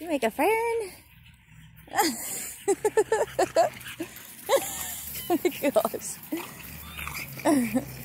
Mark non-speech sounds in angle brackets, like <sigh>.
You make a friend? <laughs> oh my gosh. <laughs>